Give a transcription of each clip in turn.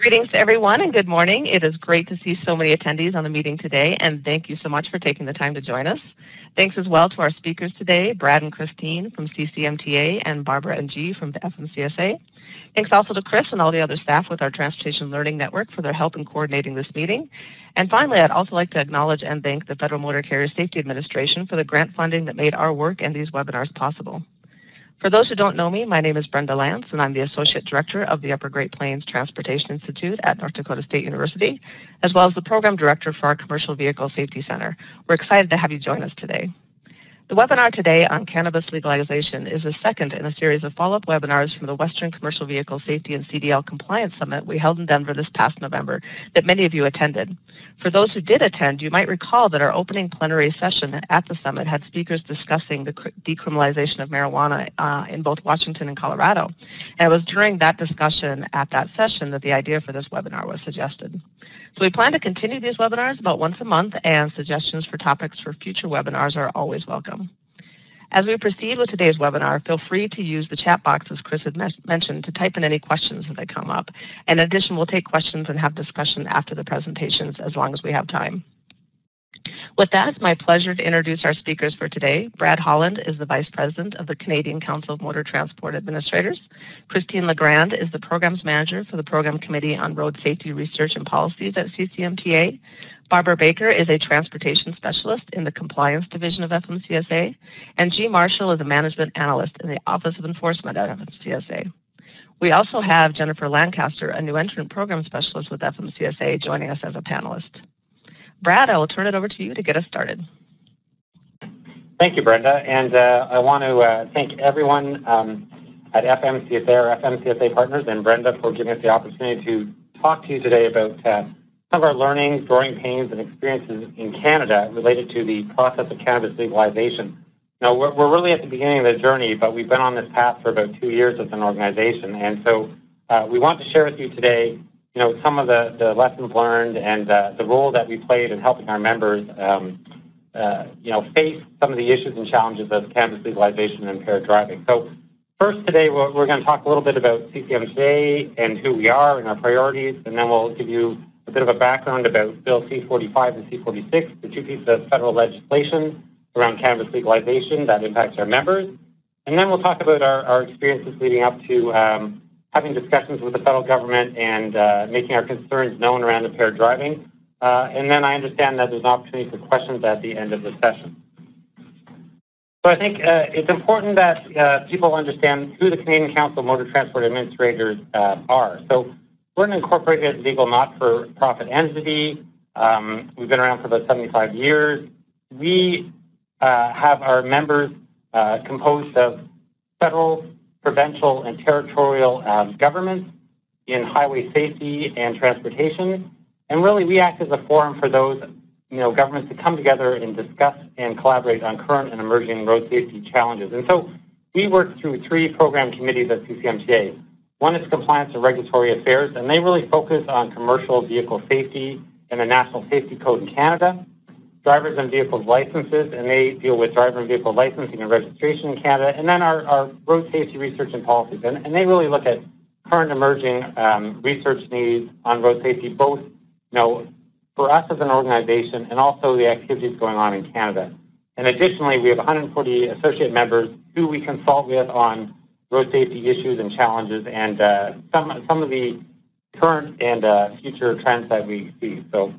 Greetings to everyone and good morning. It is great to see so many attendees on the meeting today and thank you so much for taking the time to join us. Thanks as well to our speakers today, Brad and Christine from CCMTA and Barbara and G from the FMCSA. Thanks also to Chris and all the other staff with our Transportation Learning Network for their help in coordinating this meeting. And finally, I'd also like to acknowledge and thank the Federal Motor Carrier Safety Administration for the grant funding that made our work and these webinars possible. For those who don't know me, my name is Brenda Lantz, and I'm the Associate Director of the Upper Great Plains Transportation Institute at North Dakota State University, as well as the Program Director for our Commercial Vehicle Safety Center. We're excited to have you join us today. The webinar today on cannabis legalization is the second in a series of follow-up webinars from the Western Commercial Vehicle Safety and CDL Compliance Summit we held in Denver this past November that many of you attended. For those who did attend, you might recall that our opening plenary session at the summit had speakers discussing the decriminalization of marijuana uh, in both Washington and Colorado. And it was during that discussion at that session that the idea for this webinar was suggested. So we plan to continue these webinars about once a month, and suggestions for topics for future webinars are always welcome. As we proceed with today's webinar, feel free to use the chat box, as Chris had mentioned, to type in any questions that they come up. In addition, we'll take questions and have discussion after the presentations as long as we have time. With that, it's my pleasure to introduce our speakers for today. Brad Holland is the Vice President of the Canadian Council of Motor Transport Administrators. Christine Legrand is the Programs Manager for the Program Committee on Road Safety Research and Policies at CCMTA. Barbara Baker is a Transportation Specialist in the Compliance Division of FMCSA. And G. Marshall is a Management Analyst in the Office of Enforcement at FMCSA. We also have Jennifer Lancaster, a new entrant program specialist with FMCSA, joining us as a panelist. Brad, I will turn it over to you to get us started. Thank you, Brenda. And uh, I want to uh, thank everyone um, at FMCSA or FMCSA Partners and Brenda for giving us the opportunity to talk to you today about uh, some of our learning, growing pains, and experiences in Canada related to the process of cannabis legalization. Now, we're, we're really at the beginning of the journey, but we've been on this path for about two years as an organization. And so uh, we want to share with you today you know, some of the, the lessons learned and uh, the role that we played in helping our members, um, uh, you know, face some of the issues and challenges of cannabis legalization and impaired driving. So first today, we're, we're going to talk a little bit about CCMTA and who we are and our priorities, and then we'll give you a bit of a background about Bill C-45 and C-46, the two pieces of federal legislation around cannabis legalization that impacts our members. And then we'll talk about our, our experiences leading up to um, having discussions with the federal government and uh, making our concerns known around impaired driving. Uh, and then I understand that there's an opportunity for questions at the end of the session. So I think uh, it's important that uh, people understand who the Canadian Council of Motor Transport Administrators uh, are. So we're an incorporated legal not-for-profit entity. Um, we've been around for about 75 years. We uh, have our members composed of federal, provincial and territorial um, governments in highway safety and transportation. And really, we act as a forum for those you know, governments to come together and discuss and collaborate on current and emerging road safety challenges. And so we work through three program committees at CCMTA. One is compliance and regulatory affairs, and they really focus on commercial vehicle safety and the National Safety Code in Canada drivers and vehicles licenses, and they deal with driver and vehicle licensing and registration in Canada, and then our, our road safety research and policies. And, and they really look at current emerging um, research needs on road safety, both you know, for us as an organization and also the activities going on in Canada. And additionally, we have 140 associate members who we consult with on road safety issues and challenges and uh, some, some of the current and uh, future trends that we see. So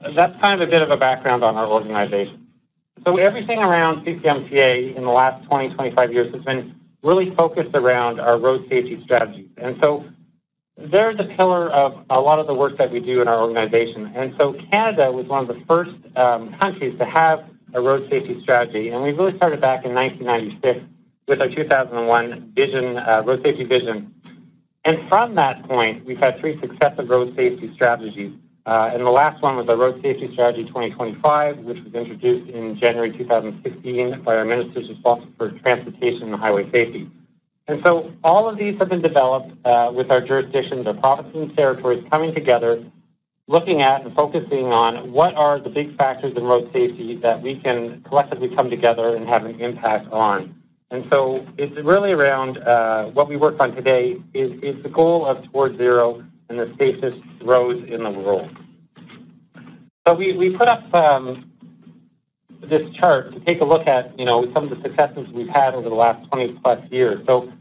that's kind of a bit of a background on our organization. So everything around CCMTA in the last 20, 25 years has been really focused around our road safety strategies. And so they're the pillar of a lot of the work that we do in our organization. And so Canada was one of the first um, countries to have a road safety strategy. And we really started back in 1996 with our 2001 vision, uh, road safety vision. And from that point, we've had three successive road safety strategies. Uh, and the last one was the Road Safety Strategy 2025, which was introduced in January 2016 by our ministers responsible for transportation and highway safety. And so all of these have been developed uh, with our jurisdictions, our provinces and territories coming together, looking at and focusing on what are the big factors in road safety that we can collectively come together and have an impact on. And so it's really around uh, what we work on today is, is the goal of Towards Zero and the safest roads in the world. So we, we put up um, this chart to take a look at, you know, some of the successes we've had over the last 20 plus years. So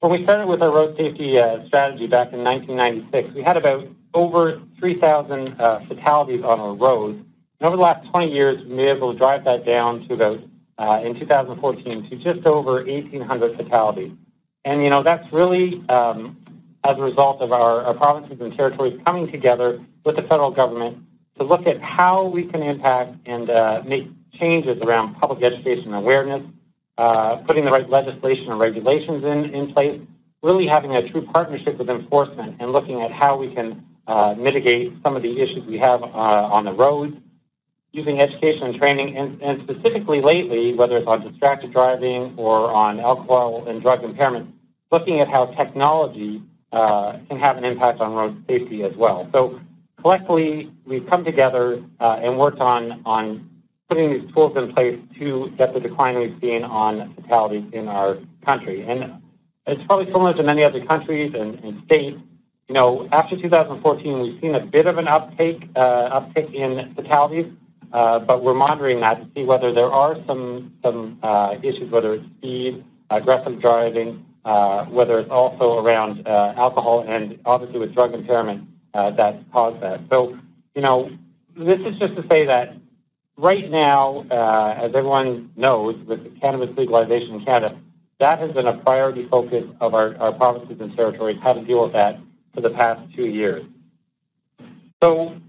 when we started with our road safety uh, strategy back in 1996, we had about over 3,000 uh, fatalities on our roads. And over the last 20 years, we've been able to drive that down to about, uh, in 2014, to just over 1,800 fatalities. And, you know, that's really um, as a result of our, our provinces and territories coming together with the federal government to look at how we can impact and uh, make changes around public education awareness, uh, putting the right legislation and regulations in, in place, really having a true partnership with enforcement and looking at how we can uh, mitigate some of the issues we have uh, on the roads, using education and training, and, and, specifically lately, whether it's on distracted driving or on alcohol and drug impairment, looking at how technology uh, can have an impact on road safety as well. So collectively, we've come together uh, and worked on, on putting these tools in place to get the decline we've seen on fatalities in our country. And it's probably similar to many other countries and, and states. You know, after 2014, we've seen a bit of an uptake, uh, uptick in fatalities, uh, but we're monitoring that to see whether there are some some uh, issues, whether it's speed, aggressive driving, uh, whether it's also around uh, alcohol and obviously with drug impairment uh, that caused that. So, you know, this is just to say that right now, uh, as everyone knows, with the cannabis legalization in Canada, that has been a priority focus of our, our provinces and territories, how to deal with that for the past two years. So,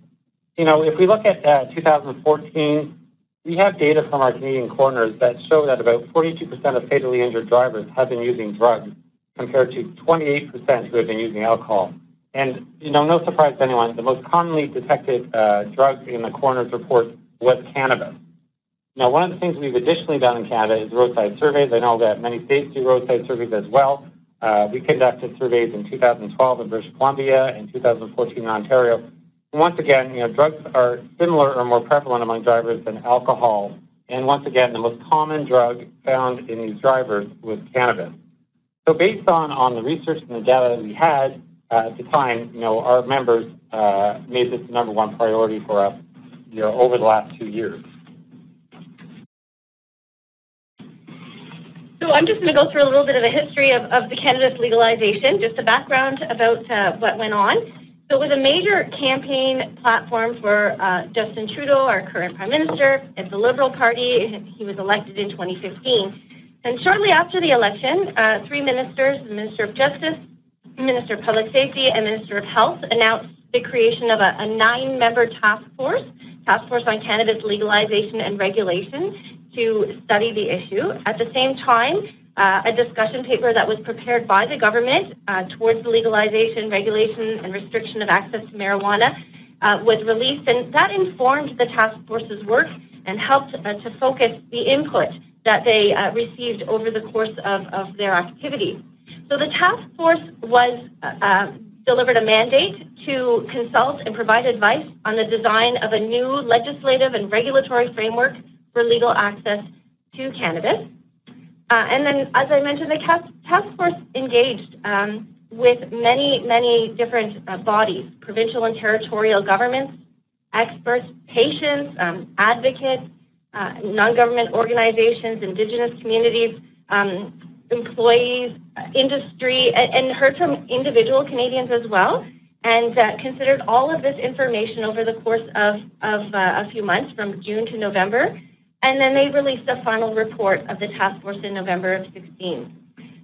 you know, if we look at uh, 2014, we have data from our Canadian coroners that show that about 42% of fatally injured drivers have been using drugs compared to 28% who have been using alcohol. And, you know, no surprise to anyone, the most commonly detected uh, drugs in the coroner's report was cannabis. Now, one of the things we've additionally done in Canada is roadside surveys. I know that many states do roadside surveys as well. Uh, we conducted surveys in 2012 in British Columbia and 2014 in Ontario. Once again, you know, drugs are similar or more prevalent among drivers than alcohol. And once again, the most common drug found in these drivers was cannabis. So based on, on the research and the data that we had uh, at the time, you know, our members uh, made this the number one priority for us you know, over the last two years. So I'm just going to go through a little bit of a history of, of the cannabis legalization, just a background about uh, what went on. So it was a major campaign platform for uh, Justin Trudeau, our current Prime Minister, at the Liberal Party. He was elected in 2015. And shortly after the election, uh, three ministers, the Minister of Justice, Minister of Public Safety, and Minister of Health announced the creation of a, a nine-member task force Task Force on Cannabis Legalization and Regulation to study the issue. At the same time, uh, a discussion paper that was prepared by the government uh, towards the legalization, regulation, and restriction of access to marijuana uh, was released, and that informed the task force's work and helped uh, to focus the input that they uh, received over the course of, of their activity. So the task force was uh, delivered a mandate to consult and provide advice on the design of a new legislative and regulatory framework for legal access to cannabis. Uh, and then, as I mentioned, the task force engaged um, with many, many different uh, bodies, provincial and territorial governments, experts, patients, um, advocates, uh, non-government organizations, indigenous communities, um, employees, industry, and, and, heard from individual Canadians as well, and uh, considered all of this information over the course of, of uh, a few months from June to November. And then they released a final report of the task force in November of 16.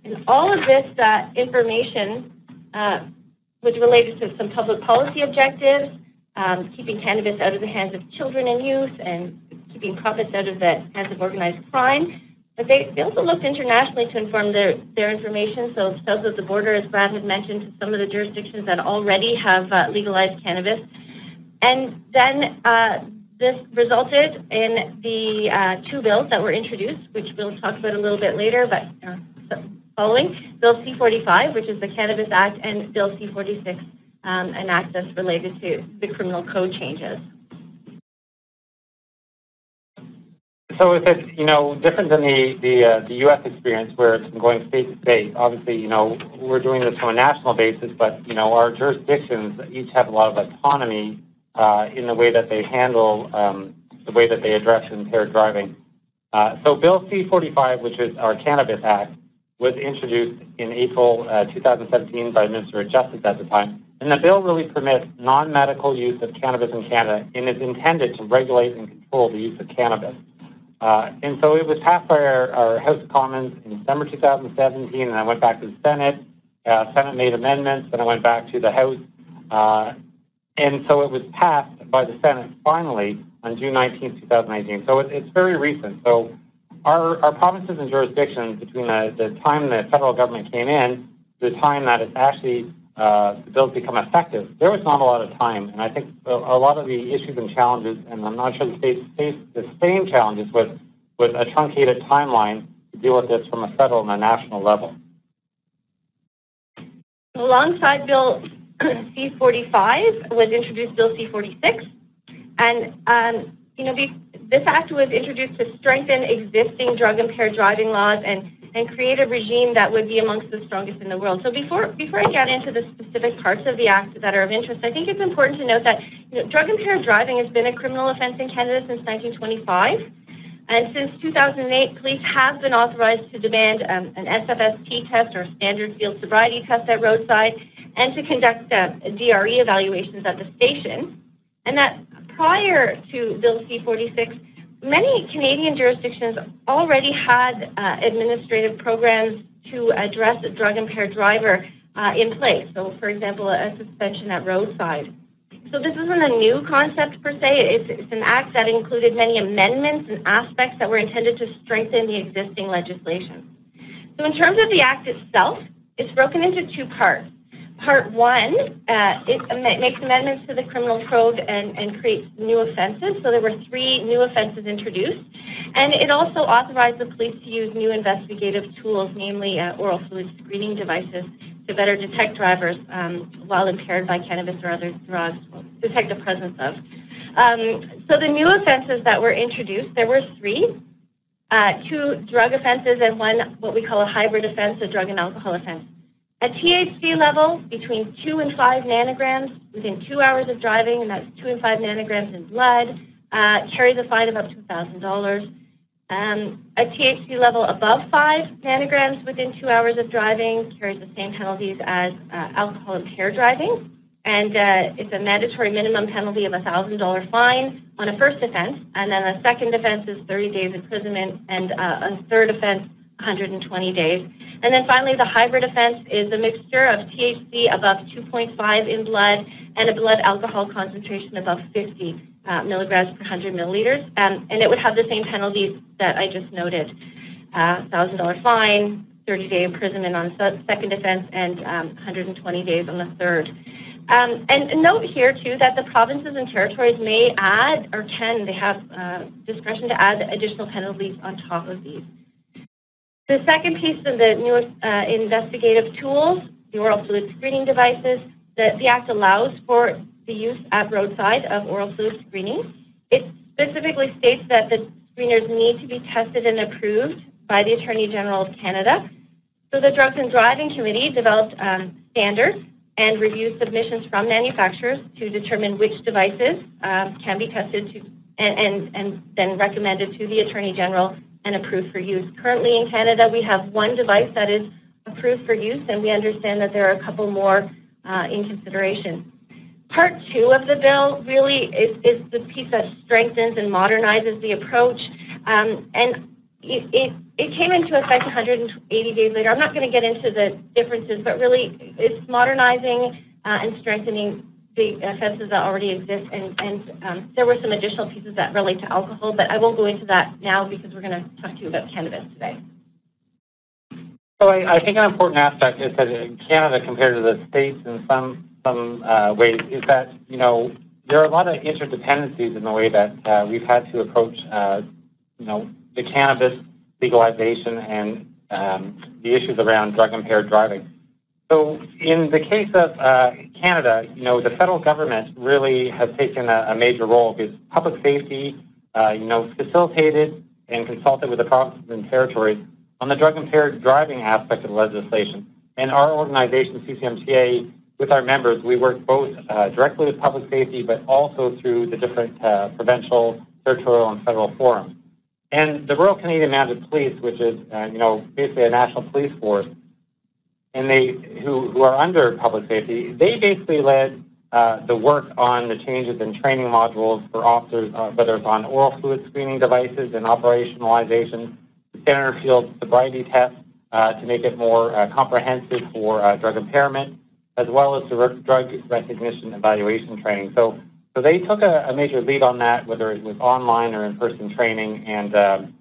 And all of this uh, information uh, was related to some public policy objectives, um, keeping cannabis out of the hands of children and youth, and keeping profits out of the hands of organized crime, but they, they also looked internationally to inform their, their information. So south of the border, as Brad had mentioned, to some of the jurisdictions that already have uh, legalized cannabis. And then uh, this resulted in the uh, two bills that were introduced, which we'll talk about a little bit later, but uh, following Bill C-45, which is the Cannabis Act, and Bill C-46, um, an act related to the criminal code changes. so if it's, you know, different than the, the, uh, the U.S. experience where it's been going state to state, obviously, you know, we're doing this on a national basis, but, you know, our jurisdictions each have a lot of autonomy uh, in the way that they handle um, the way that they address impaired driving. Uh, so Bill C-45, which is our Cannabis Act, was introduced in April uh, 2017 by Minister of Justice at the time. And the bill really permits non-medical use of cannabis in Canada and is intended to regulate and control the use of cannabis. Uh, and so it was passed by our, our, House of Commons in December 2017, and I went back to the Senate. Uh, Senate made amendments, and I went back to the House. Uh, and so it was passed by the Senate finally on June 19, 2018. So it, it's very recent. So our, our provinces and jurisdictions between the, the time the federal government came in to the time that it's actually uh, the bills become effective, there was not a lot of time. And I think a, a lot of the issues and challenges, and I'm not sure the states face the same challenges with, with a truncated timeline to deal with this from a federal and a national level. Alongside Bill C-45 was introduced Bill C-46. And, um, you know, this act was introduced to strengthen existing drug-impaired driving laws and and create a regime that would be amongst the strongest in the world. So before before I get into the specific parts of the act that are of interest, I think it's important to note that you know, drug-impaired driving has been a criminal offense in Canada since 1925. And since 2008, police have been authorized to demand um, an SFST test or standard field sobriety test at roadside and to conduct uh, DRE evaluations at the station. And that prior to Bill C-46, many Canadian jurisdictions already had uh, administrative programs to address a drug-impaired driver uh, in place. So, for example, a suspension at roadside. So this isn't a new concept per se. It's, it's, an act that included many amendments and aspects that were intended to strengthen the existing legislation. So in terms of the act itself, it's broken into two parts. Part one, uh, it makes amendments to the criminal code and, and creates new offenses. So there were three new offenses introduced. And it also authorized the police to use new investigative tools, namely uh, oral fluid screening devices, to better detect drivers um, while impaired by cannabis or other drugs, detect the presence of. Um, so the new offenses that were introduced, there were three. Uh, two drug offenses and one what we call a hybrid offense, a drug and alcohol offense. A THC level between 2 and 5 nanograms within two hours of driving, and that's 2 and 5 nanograms in blood, uh, carries a fine of up to $1,000. Um, a THC level above 5 nanograms within two hours of driving carries the same penalties as uh, alcohol impaired driving. And uh, it's a mandatory minimum penalty of a $1,000 fine on a first offense. And then a second offense is 30 days imprisonment, and uh, a third offense 120 days. And then finally, the hybrid offense is a mixture of THC above 2.5 in blood and a blood alcohol concentration above 50 uh, milligrams per 100 milliliters. Um, and it would have the same penalties that I just noted. Uh, $1,000 fine, 30-day imprisonment on second offense, and um, 120 days on the third. Um, and note here, too, that the provinces and territories may add or can, they have uh, discretion to add additional penalties on top of these. The second piece of the new uh, investigative tools, the oral fluid screening devices, the, the Act allows for the use at roadside of oral fluid screening. It specifically states that the screeners need to be tested and approved by the Attorney General of Canada. So the Drugs and Driving Committee developed um, standards and reviewed submissions from manufacturers to determine which devices um, can be tested to, and, and, and then recommended to the Attorney General and approved for use. Currently in Canada, we have one device that is approved for use, and we understand that there are a couple more uh, in consideration. Part two of the bill really is, is the piece that strengthens and modernizes the approach, um, and it, it, it came into effect 180 days later. I'm not going to get into the differences, but really it's modernizing uh, and strengthening the offenses that already exist, and, and um, there were some additional pieces that relate to alcohol, but I won't go into that now because we're going to talk to you about cannabis today. So I, I, think an important aspect is that in Canada, compared to the states in some some uh, ways, is that you know there are a lot of interdependencies in the way that uh, we've had to approach uh, you know the cannabis legalization and um, the issues around drug impaired driving. So in the case of uh, Canada, you know, the federal government really has taken a, a major role because public safety, uh, you know, facilitated and consulted with the provinces and territories on the drug-impaired driving aspect of the legislation. And our organization, CCMTA, with our members, we work both uh, directly with public safety, but also through the different uh, provincial, territorial, and federal forums. And the Royal Canadian Mounted Police, which is, uh, you know, basically a national police force, and they who, who are under public safety, they basically led uh, the work on the changes in training modules for officers, uh, whether it's on oral fluid screening devices and operationalization, standard field sobriety tests uh, to make it more uh, comprehensive for uh, drug impairment, as well as the drug recognition evaluation training. So, so they took a, a, major lead on that, whether it was online or in-person training, and um,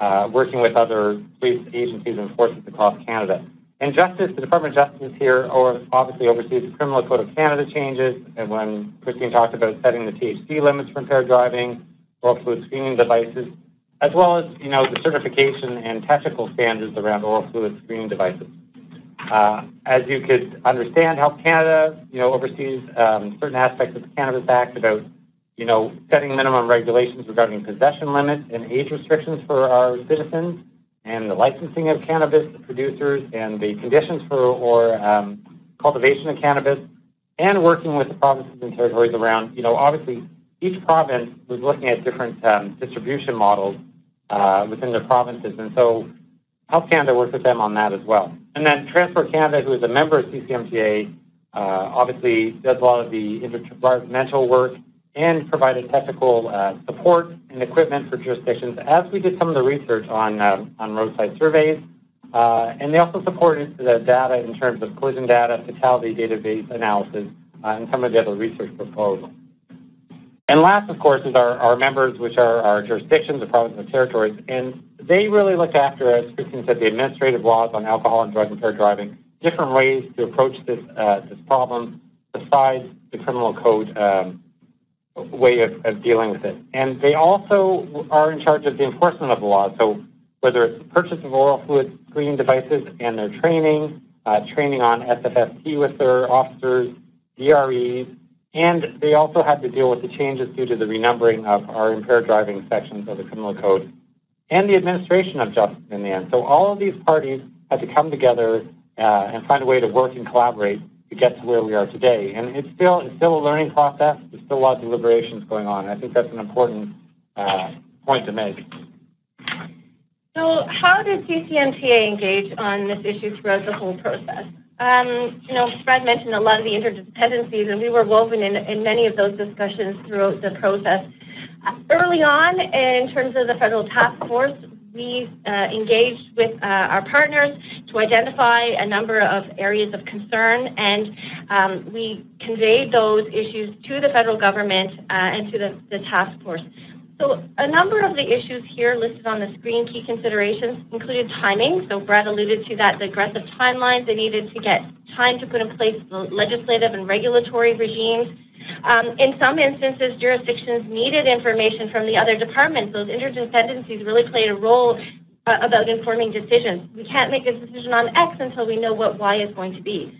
uh, working with other police agencies and forces across Canada. And Justice, the Department of Justice here obviously oversees the Criminal Code of Canada changes, and when Christine talked about setting the THC limits for impaired driving, oral fluid screening devices, as well as, you know, the certification and technical standards around oral fluid screening devices. Uh, as you could understand, Health Canada, you know, oversees um, certain aspects of the Cannabis Act about, you know, setting minimum regulations regarding possession limits and age restrictions for our citizens, and the licensing of cannabis producers and the conditions for or um, cultivation of cannabis, and working with the provinces and territories around, you know, obviously each province was looking at different um, distribution models uh, within their provinces, and so Health Canada worked with them on that as well. And then Transport Canada, who is a member of CCMTA, uh, obviously does a lot of the interdepartmental work and provided technical uh, support and equipment for jurisdictions as we did some of the research on, um, on roadside surveys. Uh, and they also supported the data in terms of collision data, fatality database analysis, uh, and some of the other research proposals. And last, of course, is our, our members, which are our jurisdictions, the provinces and territories. And they really look after, as Christine said, the administrative laws on alcohol and drug impaired driving, different ways to approach this, uh, this problem besides the criminal code um, way of, of dealing with it. And they also are in charge of the enforcement of the law. So whether it's the purchase of oral fluid screening devices and their training, uh, training on SFST with their officers, DREs, and they also had to deal with the changes due to the renumbering of our impaired driving sections of the criminal code and the administration of justice in the end. So all of these parties had to come together uh, and find a way to work and collaborate to get to where we are today. And it's still it's still a learning process. There's still a lot of deliberations going on. I think that's an important uh, point to make. So how did CCMTA engage on this issue throughout the whole process? Um, you know, Brad mentioned a lot of the interdependencies, and we were woven in, in many of those discussions throughout the process. Uh, early on, in terms of the federal task force, we uh, engaged with uh, our partners to identify a number of areas of concern, and um, we conveyed those issues to the federal government uh, and to the, the task force. So a number of the issues here listed on the screen, key considerations, included timing. So Brad alluded to that, the aggressive timelines. They needed to get time to put in place the legislative and regulatory regimes um, in some instances, jurisdictions needed information from the other departments. Those interdependencies really played a role uh, about informing decisions. We can't make a decision on X until we know what Y is going to be.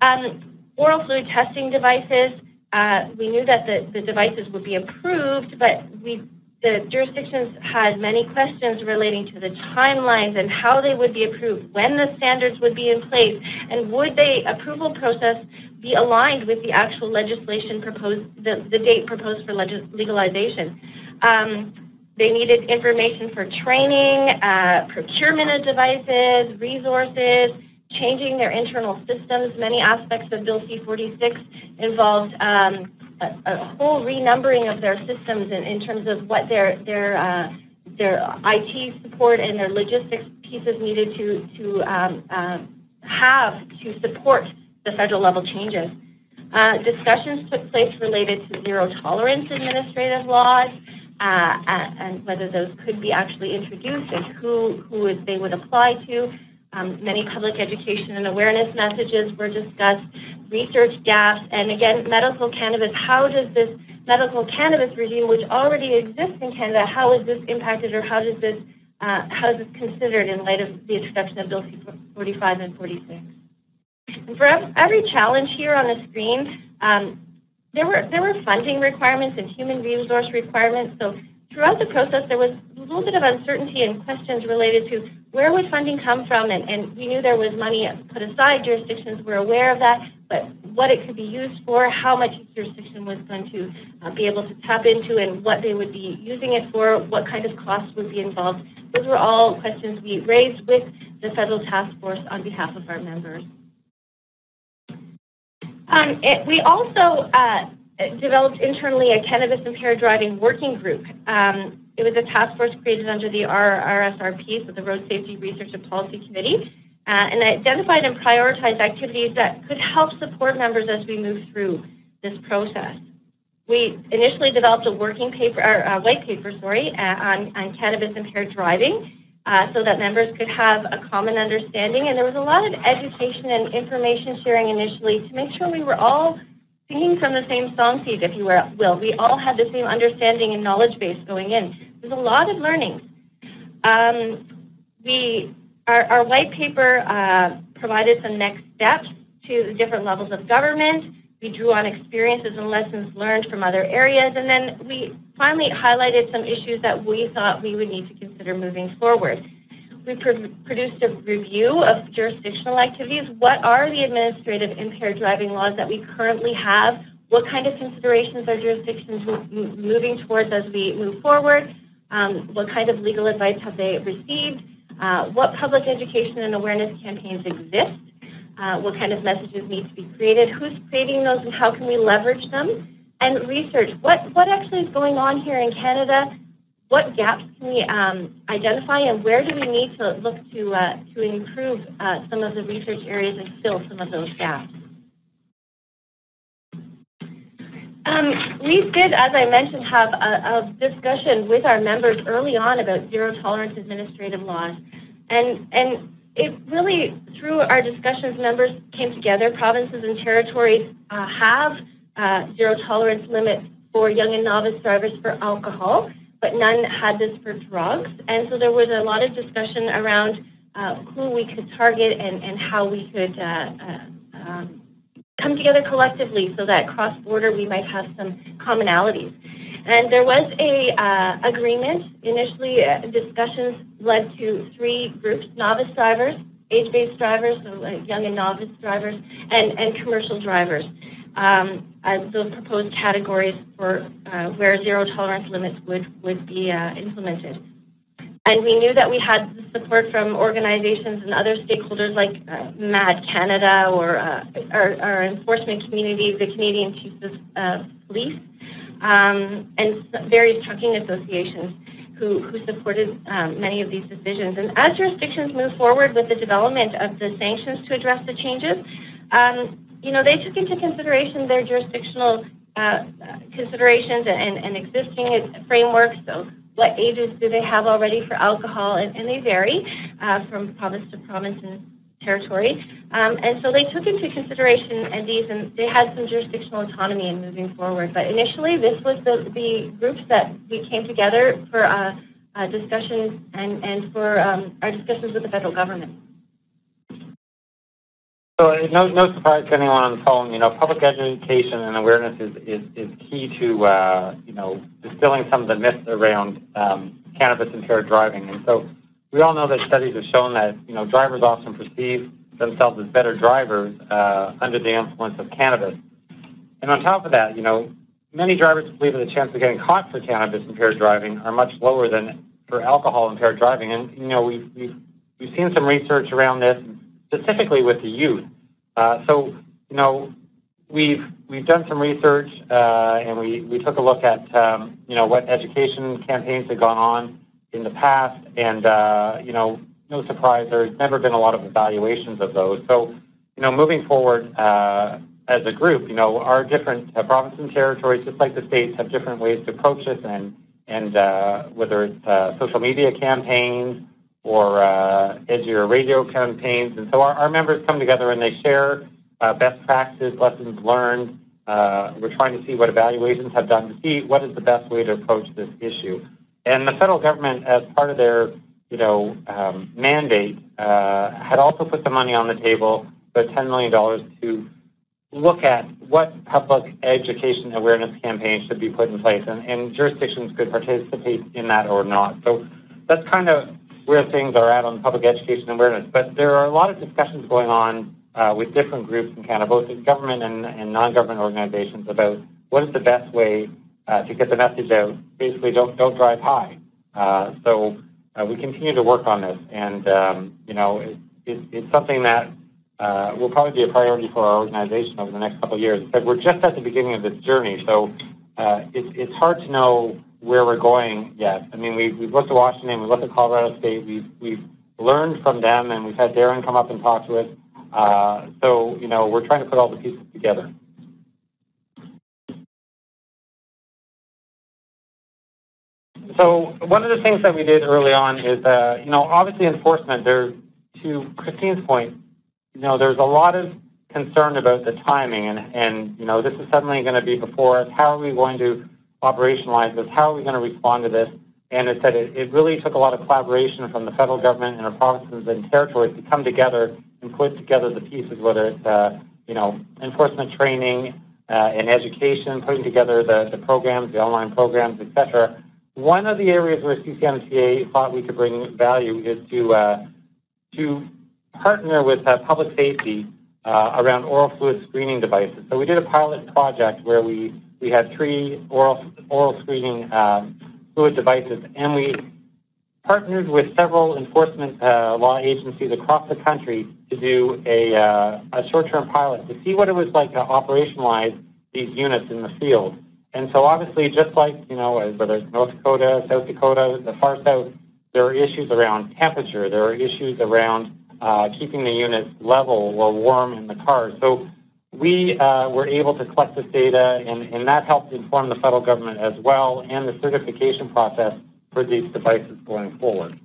Um, oral fluid testing devices, uh, we knew that the, the devices would be approved, but we the jurisdictions had many questions relating to the timelines and how they would be approved, when the standards would be in place, and would the approval process be aligned with the actual legislation proposed, the, the date proposed for legalization. Um, they needed information for training, uh, procurement of devices, resources, changing their internal systems. Many aspects of Bill C-46 involved um, a, a, whole renumbering of their systems in, in terms of what their their uh, their IT support and their logistics pieces needed to to um, uh, have to support the federal level changes. Uh, discussions took place related to zero tolerance administrative laws uh, and whether those could be actually introduced and who, who they would apply to. Um, many public education and awareness messages were discussed, research gaps, and again, medical cannabis. How does this medical cannabis regime, which already exists in Canada, how is this impacted or how does this, uh, how is this considered in light of the introduction of Bill C-45 and 46? And for every challenge here on the screen, um, there were there were funding requirements and human resource requirements. So throughout the process, there was a little bit of uncertainty and questions related to where would funding come from, and, and we knew there was money put aside. Jurisdictions were aware of that, but what it could be used for, how much each jurisdiction was going to uh, be able to tap into, and what they would be using it for, what kind of costs would be involved. Those were all questions we raised with the federal task force on behalf of our members. Um, it, we also uh, developed internally a cannabis impaired driving working group. Um, it was a task force created under the RSRP, so the Road Safety Research and Policy Committee, uh, and identified and prioritized activities that could help support members as we move through this process. We initially developed a working paper, or a white paper, sorry, uh, on, on cannabis impaired driving, uh, so that members could have a common understanding. And there was a lot of education and information sharing initially to make sure we were all singing from the same song sheet, if you will. We all had the same understanding and knowledge base going in. There's a lot of learnings. Um, we, our, our, white paper uh, provided some next steps to the different levels of government. We drew on experiences and lessons learned from other areas, and then we finally highlighted some issues that we thought we would need to consider moving forward. We produced a review of jurisdictional activities. What are the administrative impaired driving laws that we currently have? What kind of considerations are jurisdictions moving towards as we move forward? Um, what kind of legal advice have they received? Uh, what public education and awareness campaigns exist? Uh, what kind of messages need to be created? Who's creating those and how can we leverage them? and research what, what actually is going on here in Canada, what gaps can we um, identify, and where do we need to look to, uh, to improve uh, some of the research areas and fill some of those gaps. Um, we did, as I mentioned, have a, a, discussion with our members early on about zero tolerance administrative laws. And, and it really, through our discussions, members came together. Provinces and territories uh, have uh, zero tolerance limits for young and novice drivers for alcohol, but none had this for drugs. And so there was a lot of discussion around uh, who we could target and, and how we could uh, uh um, come together collectively so that cross-border we might have some commonalities. And there was a uh, agreement. Initially, uh, discussions led to three groups, novice drivers, age-based drivers, so young and novice drivers, and, and commercial drivers um, uh, those proposed categories for uh, where zero tolerance limits would, would be uh, implemented. And we knew that we had support from organizations and other stakeholders like uh, MADD Canada or uh, our, our, enforcement community, the Canadian Chiefs of uh, Police, um, and various trucking associations who, who supported um, many of these decisions. And as jurisdictions move forward with the development of the sanctions to address the changes, um, you know, they took into consideration their jurisdictional uh, considerations and, and existing frameworks. So what ages do they have already for alcohol? And, and they vary uh, from province to province and territory. Um, and so they took into consideration and these, and they had some jurisdictional autonomy in moving forward. But initially, this was the, the groups that we came together for uh, uh, discussions and, and for um, our discussions with the federal government. So no, no surprise to anyone on the phone, you know, public education and awareness is, is, is key to, uh, you know, distilling some of the myths around um, cannabis impaired driving. And so we all know that studies have shown that, you know, drivers often perceive themselves as better drivers uh, under the influence of cannabis. And on top of that, you know, many drivers believe that the chance of getting caught for cannabis impaired driving are much lower than for alcohol impaired driving. And, you know, we've, we've, we've seen some research around this specifically with the youth. Uh, so, you know, we've we've done some research uh, and we, we took a look at um, you know what education campaigns have gone on in the past, and uh, you know, no surprise, there's never been a lot of evaluations of those. So, you know, moving forward uh, as a group, you know, our different uh, provinces and territories, just like the states, have different ways to approach this, and and uh, whether it's uh, social media campaigns or uh, edgier radio campaigns. And so our, our, members come together and they share uh, best practices, lessons learned. Uh, we're trying to see what evaluations have done to see what is the best way to approach this issue. And the federal government, as part of their you know, um, mandate, uh, had also put some money on the table, about $10 million to look at what public education awareness campaigns should be put in place, and, and jurisdictions could participate in that or not. So that's kind of where things are at on public education awareness. But there are a lot of discussions going on uh, with different groups in Canada, both government and, and non-government organizations, about what is the best way uh, to get the message out. Basically, don't don't drive high. Uh, so uh, we continue to work on this, and um, you know, it, it, it's something that uh, will probably be a priority for our organization over the next couple of years. But we're just at the beginning of this journey, so uh, it, it's hard to know where we're going yet. I mean, we've, we've looked at Washington, we've looked at Colorado State, we've, we've learned from them, and we've had Darren come up and talk to us. Uh, so, you know, we're trying to put all the pieces together. So one of the things that we did early on is, uh, you know, obviously enforcement, there, to Christine's point, you know, there's a lot of concern about the timing and, and you know, this is suddenly going to be before us. How are we going to operationalize this? How are we going to respond to this? And it said it, it really took a lot of collaboration from the federal government and our provinces and territories to come together and put together the pieces, whether it's, uh, you know, enforcement training uh, and education, putting together the, the programs, the online programs, etc. One of the areas where CCMTA thought we could bring value is to, uh, to partner with uh, public safety uh, around oral fluid screening devices. So we did a pilot project where we, we had three oral, oral screening um, fluid devices, and we partnered with several enforcement uh, law agencies across the country to do a, uh, a short-term pilot to see what it was like to operationalize these units in the field. And so obviously, just like, you know, whether it's North Dakota, South Dakota, the far south, there are issues around temperature. There are issues around uh, keeping the units level or warm in the car. So we uh, were able to collect this data, and, and that helped inform the federal government as well and the certification process for these devices going forward.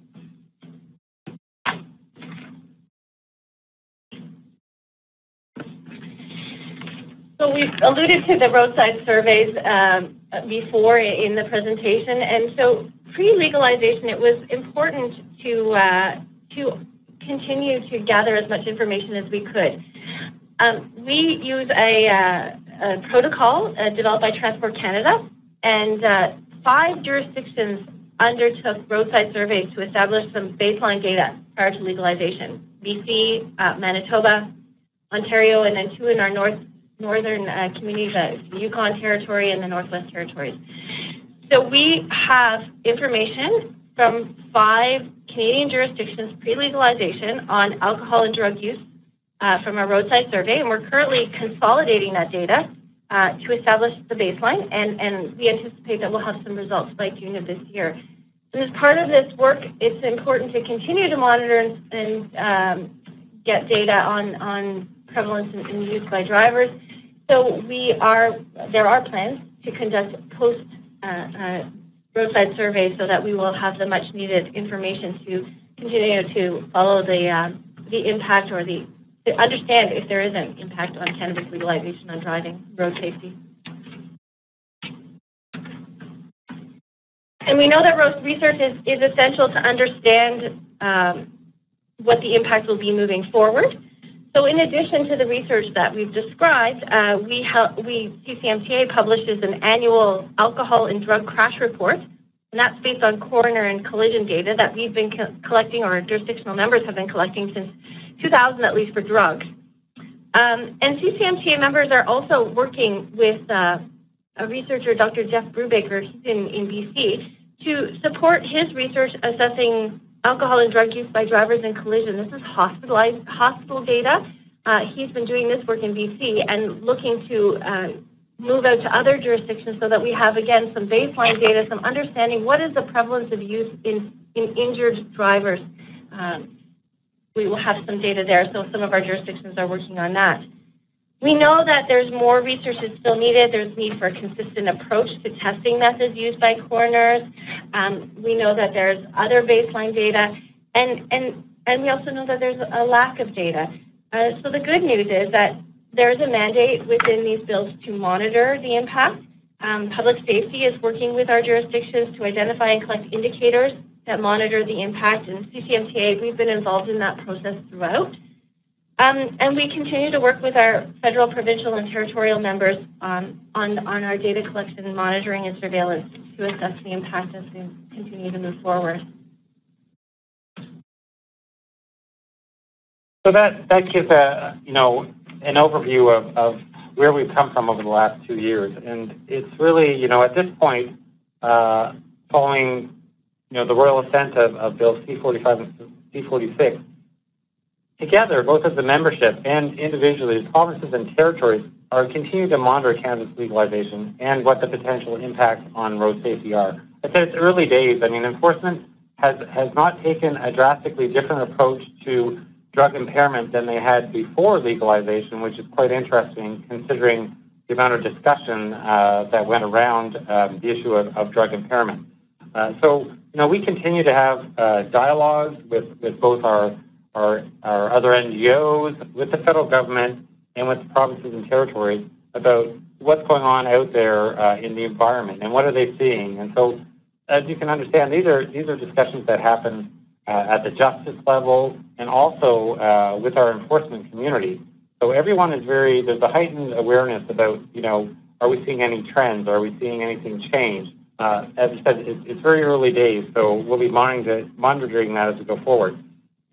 So we've alluded to the roadside surveys um, before in the presentation, and so pre-legalization, it was important to uh, to continue to gather as much information as we could. Um, we use a, uh, a protocol uh, developed by Transport Canada, and uh, five jurisdictions undertook roadside surveys to establish some baseline data prior to legalization. BC, uh, Manitoba, Ontario, and then two in our north northern uh, communities, the Yukon Territory and the Northwest Territories. So we have information from five Canadian jurisdictions pre-legalization on alcohol and drug use uh, from our roadside survey, and we're currently consolidating that data uh, to establish the baseline, and, and we anticipate that we'll have some results by June of this year. And as part of this work, it's important to continue to monitor and, and um, get data on, on prevalence and, use by drivers. So we are, there are plans to conduct post uh, uh roadside surveys so that we will have the much needed information to continue to follow the, uh, the impact or the, to understand if there is an impact on cannabis legalization on driving road safety. And we know that road research is, is essential to understand um, what the impact will be moving forward. So in addition to the research that we've described, uh, we, we CCMTA publishes an annual alcohol and drug crash report, and that's based on coroner and collision data that we've been co collecting, or jurisdictional members have been collecting since 2000 at least for drugs. Um, and CCMTA members are also working with uh, a researcher, Dr. Jeff Brubacher, he's in, in BC, to support his research assessing alcohol and drug use by drivers in collision. This is hospitalized hospital data. Uh, he's been doing this work in BC and looking to uh, move out to other jurisdictions so that we have, again, some baseline data, some understanding what is the prevalence of use in, in injured drivers. Um, we will have some data there, so some of our jurisdictions are working on that. We know that there's more research that's still needed. There's need for a consistent approach to testing methods used by coroners. Um, we know that there's other baseline data, and, and, and we also know that there's a lack of data. Uh, so the good news is that there is a mandate within these bills to monitor the impact. Um, public safety is working with our jurisdictions to identify and collect indicators that monitor the impact, and CCMTA, we've been involved in that process throughout. Um, and we continue to work with our federal, provincial, and territorial members um, on, on our data collection, monitoring, and surveillance to assess the impact as we continue to move forward. So that, that gives a, you know, an overview of, of where we've come from over the last two years. And it's really, you know, at this point, uh, following, you know, the royal assent of, of Bill C-45 and C-46, Together, both as a membership and individually, provinces and territories are continuing to monitor cannabis legalization and what the potential impacts on road safety are. I said it's early days. I mean, enforcement has, has not taken a drastically different approach to drug impairment than they had before legalization, which is quite interesting considering the amount of discussion uh, that went around um, the issue of, of drug impairment. Uh, so, you know, we continue to have uh, dialogues with, with both our our, our other NGOs, with the federal government, and with the provinces and territories about what's going on out there uh, in the environment and what are they seeing. And so, as you can understand, these are these are discussions that happen uh, at the justice level and also uh, with our enforcement community. So everyone is very there's a heightened awareness about you know are we seeing any trends? Are we seeing anything change? Uh, as I said, it's, it's very early days, so we'll be monitoring, monitoring that as we go forward.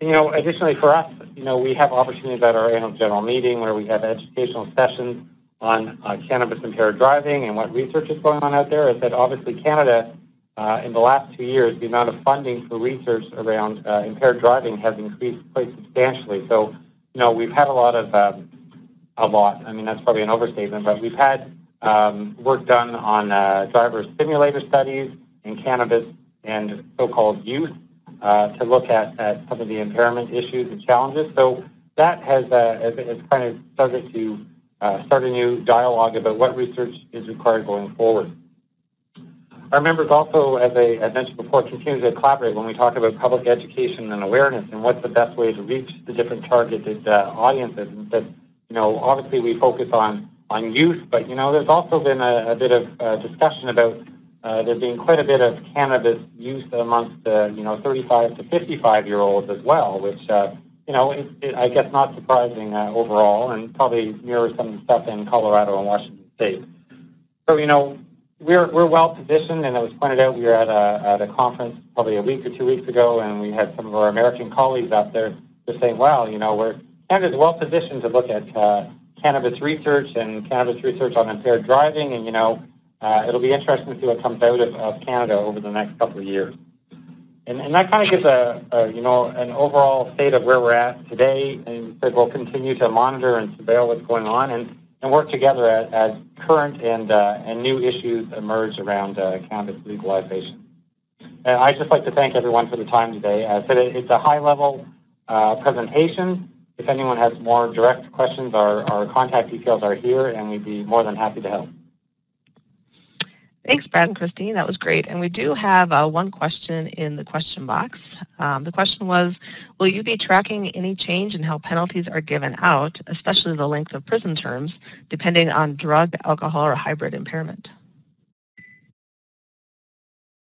You know, additionally for us, you know, we have opportunities at our annual general meeting where we have educational sessions on uh, cannabis impaired driving and what research is going on out there. Is that obviously Canada, uh, in the last two years, the amount of funding for research around uh, impaired driving has increased quite substantially. So, you know, we've had a lot of, um, a lot, I mean, that's probably an overstatement, but we've had um, work done on uh, driver simulator studies in cannabis and so-called youth uh, to look at, at some of the impairment issues and challenges. So that has, uh, has, kind of started to uh, start a new dialogue about what research is required going forward. Our members also, as I, I mentioned before, continue to collaborate when we talk about public education and awareness and what's the best way to reach the different targeted uh, audiences. And that, you know, obviously we focus on, on youth, but, you know, there's also been a, a bit of uh, discussion about uh, there being quite a bit of cannabis use amongst, uh, you know, 35 to 55 year olds as well, which, uh, you know, it, it, I guess not surprising uh, overall and probably mirrors some the stuff in Colorado and Washington State. So, you know, we're, we're well positioned, and it was pointed out we were at a, at a conference probably a week or two weeks ago, and we had some of our American colleagues out there just saying, well, you know, we're Canada's well positioned to look at uh, cannabis research and cannabis research on impaired driving, and, you know, uh, it'll be interesting to see what comes out of, of Canada over the next couple of years. And, and that kind of gives a, a, you know, an overall state of where we're at today. And said we'll continue to monitor and surveil what's going on and, and work together as, as current and, uh, and new issues emerge around uh, cannabis legalization. And I'd just like to thank everyone for the time today. I said it, it's a high-level uh, presentation. If anyone has more direct questions, our, our contact details are here, and we'd be more than happy to help. Thanks, Brad and Christine. That was great. And we do have uh, one question in the question box. Um, the question was, will you be tracking any change in how penalties are given out, especially the length of prison terms, depending on drug, alcohol, or hybrid impairment?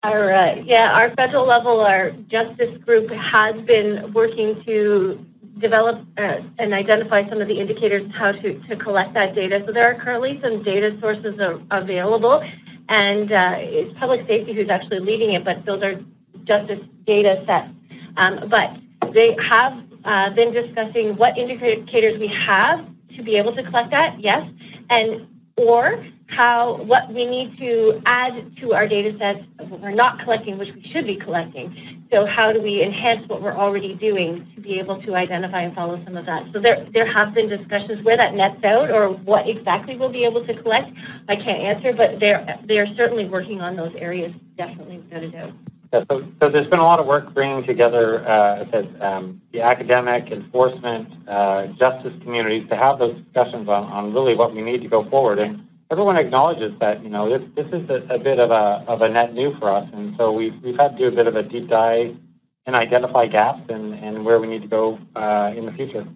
All right. Yeah, our federal level, our justice group has been working to develop uh, and identify some of the indicators how to, to collect that data. So there are currently some data sources available and uh, it's public safety who's actually leading it, but those are justice data sets. Um, but they have uh, been discussing what indicators we have to be able to collect that, yes, and or how what we need to add to our data sets what we're not collecting, which we should be collecting. So how do we enhance what we're already doing to be able to identify and follow some of that? So there, there have been discussions where that nets out or what exactly we'll be able to collect. I can't answer, but they're, they're certainly working on those areas, definitely without a doubt. Yeah, so, so there's been a lot of work bringing together uh, um, the academic, enforcement, uh, justice communities to have those discussions on, on really what we need to go forward. And everyone acknowledges that, you know, this, this is a, a, bit of a, of a net new for us. And so we've, we've had to do a bit of a deep dive and identify gaps and, and where we need to go uh, in the future.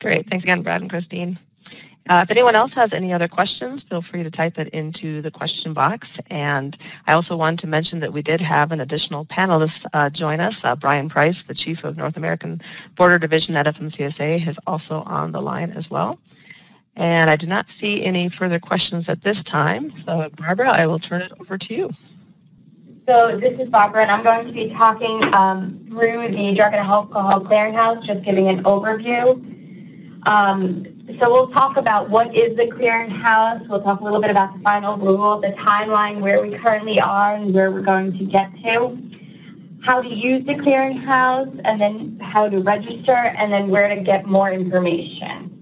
Great. Thanks again, Brad and Christine. Uh, if anyone else has any other questions, feel free to type it into the question box. And I also wanted to mention that we did have an additional panelist uh, join us. Uh, Brian Price, the Chief of North American Border Division at FMCSA, is also on the line as well. And I do not see any further questions at this time. So Barbara, I will turn it over to you. So this is Barbara, and I'm going to be talking um, through the Drug and Alcohol Clearinghouse, just giving an overview. Um, so we'll talk about what is the clearinghouse. We'll talk a little bit about the final rule, the timeline, where we currently are and where we're going to get to, how to use the clearinghouse, and then how to register, and then where to get more information.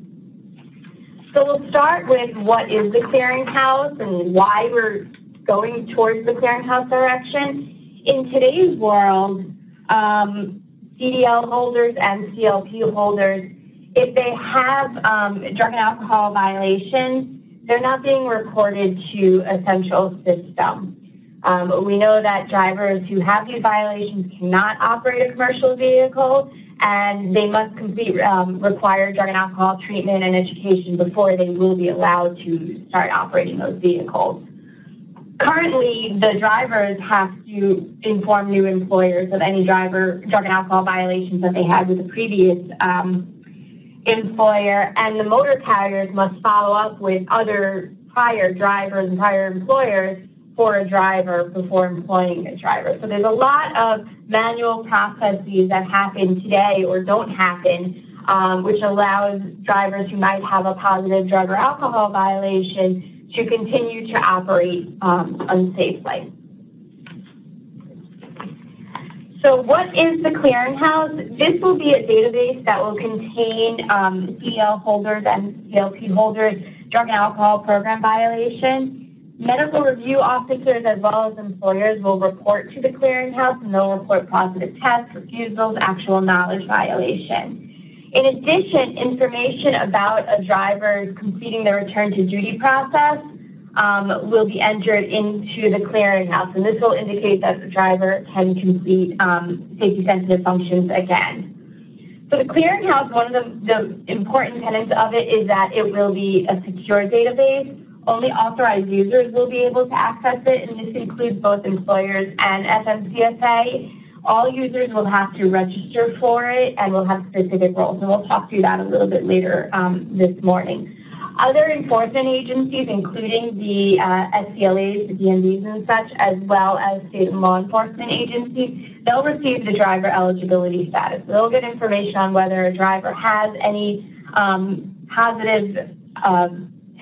So we'll start with what is the clearinghouse and why we're going towards the clearinghouse direction. In today's world, um, CDL holders and CLP holders if they have um, drug and alcohol violations, they're not being reported to a central system. Um, we know that drivers who have these violations cannot operate a commercial vehicle and they must complete um, required drug and alcohol treatment and education before they will be allowed to start operating those vehicles. Currently, the drivers have to inform new employers of any driver drug and alcohol violations that they had with the previous um, employer, and the motor carriers must follow up with other prior drivers and prior employers for a driver before employing a driver. So there's a lot of manual processes that happen today or don't happen, um, which allows drivers who might have a positive drug or alcohol violation to continue to operate um, unsafely. So what is the clearinghouse? This will be a database that will contain um, CL holders and CLP holders drug and alcohol program violation. Medical review officers as well as employers will report to the clearinghouse and they'll report positive tests, refusals, actual knowledge violation. In addition, information about a driver completing the return to duty process um, will be entered into the clearinghouse, and this will indicate that the driver can complete um, safety-sensitive functions again. So the clearinghouse, one of the, the important tenets of it is that it will be a secure database. Only authorized users will be able to access it, and this includes both employers and FMCSA. All users will have to register for it and will have specific roles, and we'll talk through that a little bit later um, this morning. Other enforcement agencies, including the uh, SDLAs, the DMVs and such, as well as state law enforcement agencies, they'll receive the driver eligibility status. They'll get information on whether a driver has any um, positive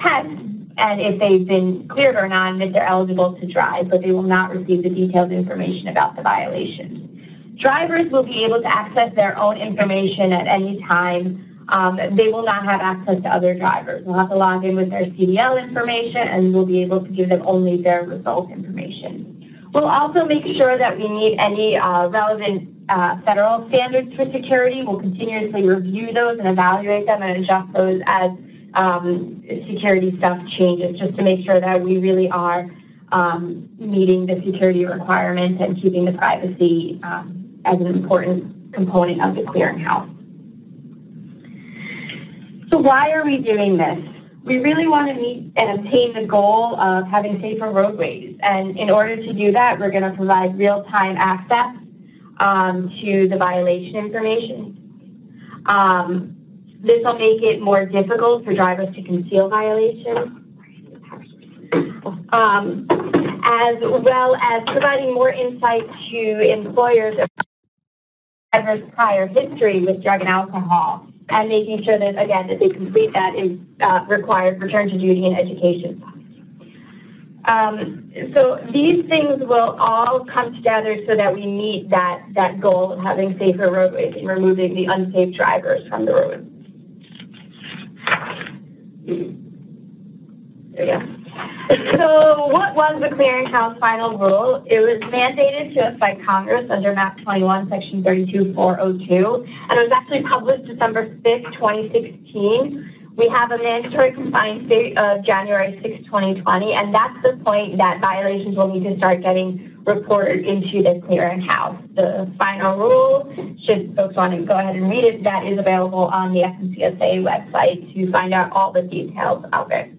tests and if they've been cleared or not and if they're eligible to drive, but they will not receive the detailed information about the violations. Drivers will be able to access their own information at any time um, they will not have access to other drivers. They'll have to log in with their CDL information and we'll be able to give them only their result information. We'll also make sure that we meet any uh, relevant uh, federal standards for security. We'll continuously review those and evaluate them and adjust those as um, security stuff changes just to make sure that we really are um, meeting the security requirements and keeping the privacy um, as an important component of the clearinghouse. So why are we doing this? We really want to meet and obtain the goal of having safer roadways. And in order to do that, we're going to provide real-time access um, to the violation information. Um, this will make it more difficult for drivers to conceal violations. Um, as well as providing more insight to employers about drivers' prior history with drug and alcohol and making sure that, again, that they complete that uh, required return to duty and education. Um, so these things will all come together so that we meet that, that goal of having safer roadways and removing the unsafe drivers from the road. Go. So what was the clearinghouse final rule? It was mandated to us by Congress under MAP 21, Section 32402, and it was actually published December 5th, 2016. We have a mandatory compliance date of January 6, 2020, and that's the point that violations will need to start getting report into the clearinghouse. The final rule, should folks want to go ahead and read it, that is available on the FMCSA website to find out all the details of it.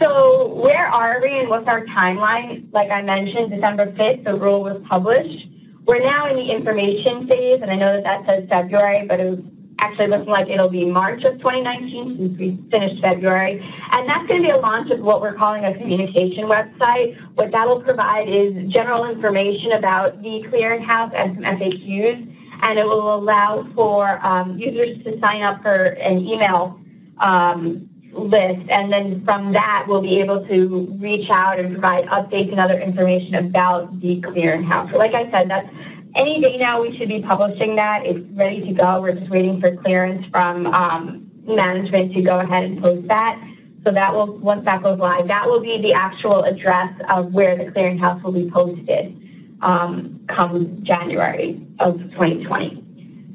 So where are we and what's our timeline? Like I mentioned, December 5th, the rule was published. We're now in the information phase, and I know that that says February, but it was actually looking like it'll be March of 2019 since we finished February. And that's going to be a launch of what we're calling a communication website. What that will provide is general information about the clearinghouse and some FAQs. And it will allow for um, users to sign up for an email um, list. And then from that, we'll be able to reach out and provide updates and other information about the clearinghouse. So like I said, that's any day now we should be publishing that. It's ready to go. We're just waiting for clearance from um, management to go ahead and post that. So that will, once that goes live, that will be the actual address of where the clearinghouse will be posted um, come January of 2020.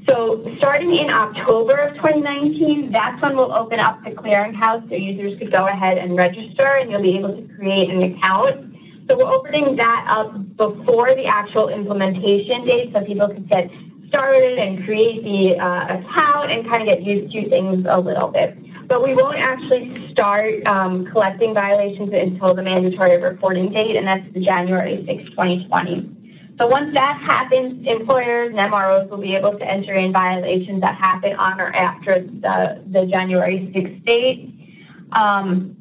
So starting in October of 2019, that's when we'll open up the clearinghouse so users could go ahead and register and you'll be able to create an account so we're opening that up before the actual implementation date so people can get started and create the uh, account and kind of get used to things a little bit. But we won't actually start um, collecting violations until the mandatory reporting date, and that's January 6, 2020. So once that happens, employers and MROs will be able to enter in violations that happen on or after the, the January 6th date. Um,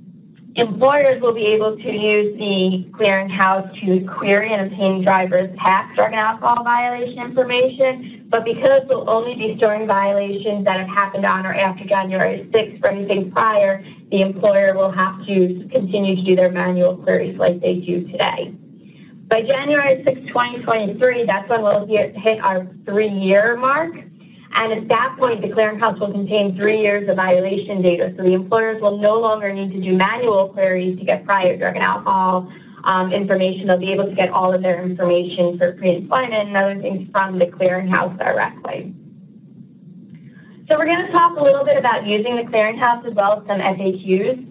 Employers will be able to use the clearinghouse to query and obtain drivers' past drug and alcohol violation information, but because we'll only be storing violations that have happened on or after January 6th for anything prior, the employer will have to continue to do their manual queries like they do today. By January 6, 2023, that's when we'll hit our three-year mark. And at that point, the clearinghouse will contain three years of violation data. So the employers will no longer need to do manual queries to get prior drug and alcohol um, information. They'll be able to get all of their information for pre-employment and other things from the clearinghouse directly. So we're going to talk a little bit about using the clearinghouse as well as some FAQs.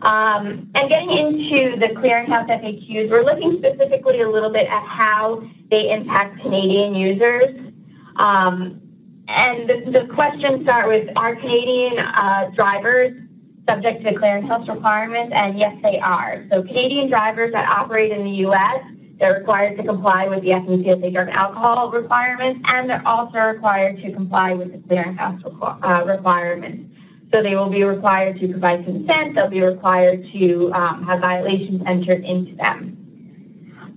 Um, and getting into the clearinghouse FAQs, we're looking specifically a little bit at how they impact Canadian users. Um, and the, the, questions start with, are Canadian uh, drivers subject to the clearinghouse requirements? And yes, they are. So Canadian drivers that operate in the U.S., they're required to comply with the FMCSA drug and alcohol requirements, and they're also required to comply with the clearinghouse requ uh, requirements. So they will be required to provide consent. They'll be required to um, have violations entered into them.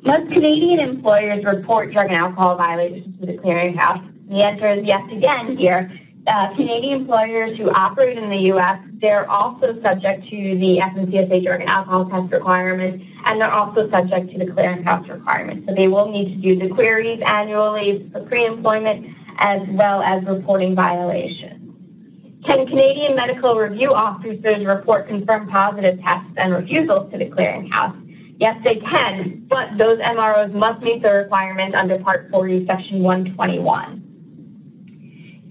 Most Canadian employers report drug and alcohol violations to the clearinghouse. The answer is yes again here. Uh, Canadian employers who operate in the U.S., they're also subject to the FMCSA drug and alcohol test requirements, and they're also subject to the clearinghouse requirements. So they will need to do the queries annually for pre-employment as well as reporting violations. Can Canadian medical review officers report confirmed positive tests and refusals to the clearinghouse? Yes, they can, but those MROs must meet the requirements under Part 40, Section 121.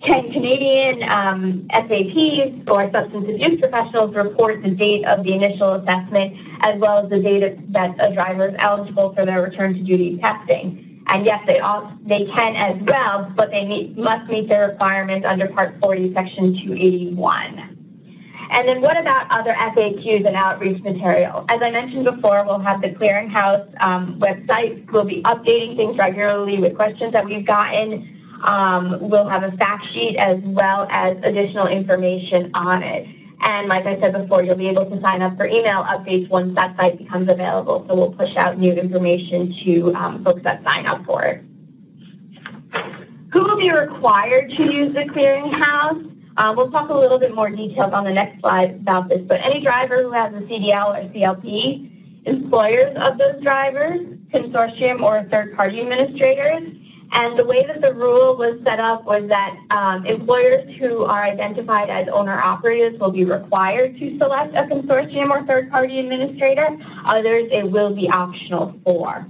Can Canadian um, SAPs or substance abuse professionals report the date of the initial assessment as well as the date that a driver is eligible for their return to duty testing? And yes, they, all, they can as well, but they must meet the requirements under Part 40, Section 281. And then what about other FAQs and outreach material? As I mentioned before, we'll have the clearinghouse um, website. We'll be updating things regularly with questions that we've gotten. Um, we'll have a fact sheet as well as additional information on it. And like I said before, you'll be able to sign up for email updates once that site becomes available. So we'll push out new information to um, folks that sign up for it. Who will be required to use the clearinghouse? Um, we'll talk a little bit more details on the next slide about this, but any driver who has a CDL or CLP, employers of those drivers, consortium or third-party administrators, and the way that the rule was set up was that um, employers who are identified as owner-operators will be required to select a consortium or third-party administrator. Others, it will be optional for.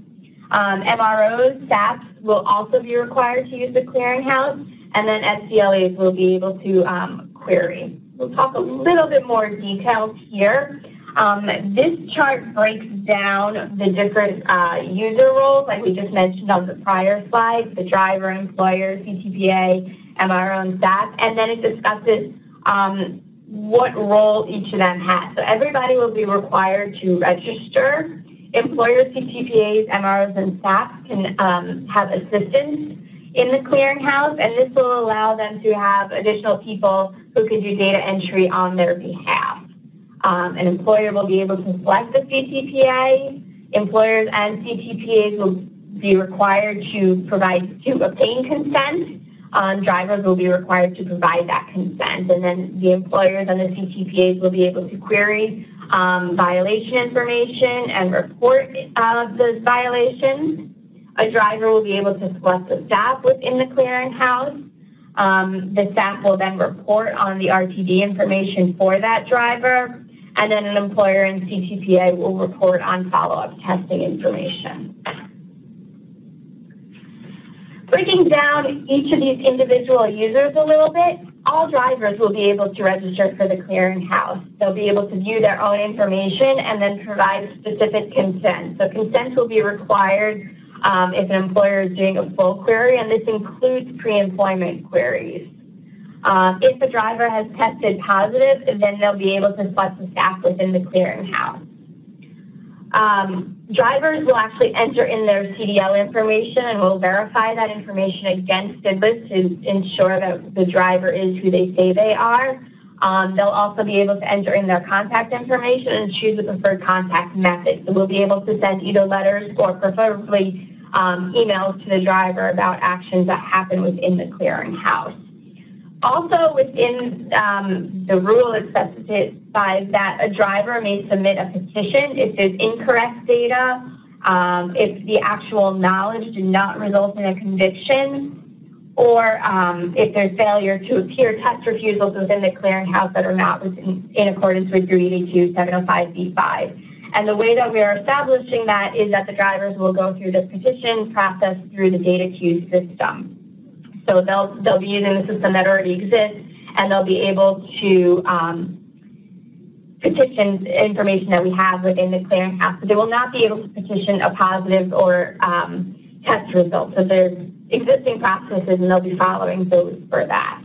Um, MROs, SAPs will also be required to use the clearinghouse, and then SDLAs will be able to um, query. We'll talk a little bit more details here. Um, this chart breaks down the different uh, user roles, like we just mentioned on the prior slide, the driver, employer, CTPA, MRO, and staff, and then it discusses um, what role each of them has. So everybody will be required to register. Employers, CTPAs, MROs, and staff can um, have assistance in the clearinghouse, and this will allow them to have additional people who can do data entry on their behalf. Um, an employer will be able to select the CTPA. Employers and CTPAs will be required to provide to obtain consent. Um, drivers will be required to provide that consent, and then the employers and the CTPAs will be able to query um, violation information and report uh, those violations. A driver will be able to select the staff within the clearinghouse. Um, the staff will then report on the RTD information for that driver, and then an employer and CTPA will report on follow-up testing information. Breaking down each of these individual users a little bit, all drivers will be able to register for the clearinghouse. They'll be able to view their own information and then provide specific consent. So consent will be required um, if an employer is doing a full query, and this includes pre-employment queries. Um, if the driver has tested positive, then they'll be able to select the staff within the clearinghouse. Um, drivers will actually enter in their CDL information and we'll verify that information against CDLIS to ensure that the driver is who they say they are. Um, they'll also be able to enter in their contact information and choose a preferred contact method. So we'll be able to send either letters or preferably um, emails to the driver about actions that happen within the clearinghouse. Also within um, the rule, it specifies that a driver may submit a petition if there's incorrect data, um, if the actual knowledge did not result in a conviction, or um, if there's failure to appear test refusals within the clearinghouse that are not within, in accordance with 382 705b5. And the way that we are establishing that is that the drivers will go through the petition process through the DataQs system. So they'll, they'll be using the system that already exists and they'll be able to um, petition information that we have within the clearinghouse. So they will not be able to petition a positive or um, test result. So there's existing processes and they'll be following those for that.